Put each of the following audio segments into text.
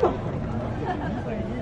本当にね。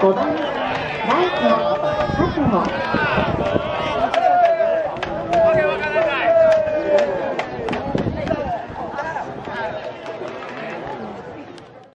5番ライト佐藤